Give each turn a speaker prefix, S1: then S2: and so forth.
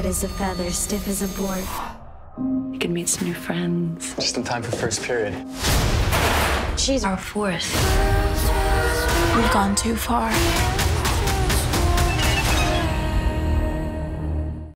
S1: Light as a feather, stiff as a board.
S2: You can meet some new friends.
S3: Just in time for first period.
S2: She's our fourth.
S4: We've gone too far.